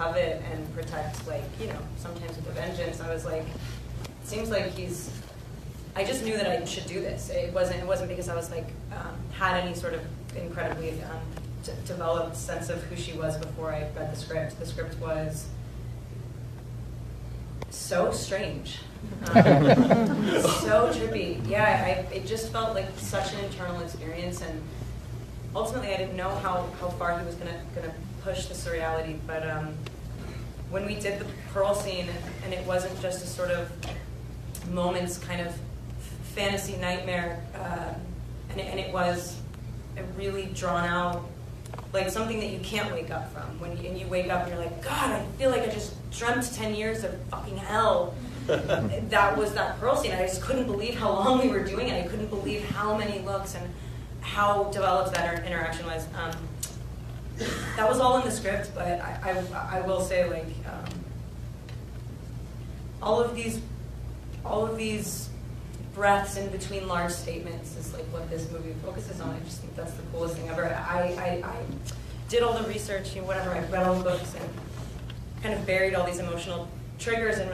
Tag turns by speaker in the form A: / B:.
A: covet and protect, like, you know, sometimes with a vengeance. I was like, it seems like he's. I just knew that I should do this. It wasn't. It wasn't because I was like um, had any sort of incredibly um, developed sense of who she was before I read the script. The script was so strange. Um, so trippy. Yeah, I, it just felt like such an internal experience, and ultimately, I didn't know how, how far he was gonna gonna push the surreality. But um, when we did the pearl scene, and it wasn't just a sort of moments kind of fantasy nightmare, uh, and, it, and it was a really drawn out, like something that you can't wake up from. When you, and you wake up and you're like, God, I feel like I just dreamt ten years of fucking hell that was that pearl scene. I just couldn't believe how long we were doing it. I couldn't believe how many looks and how developed that interaction was. Um, that was all in the script, but I, I, I will say like um, all of these all of these breaths in between large statements is like what this movie focuses on. I just think that's the coolest thing ever. I, I, I did all the research, you know, whatever. I read all the books and kind of buried all these emotional triggers and.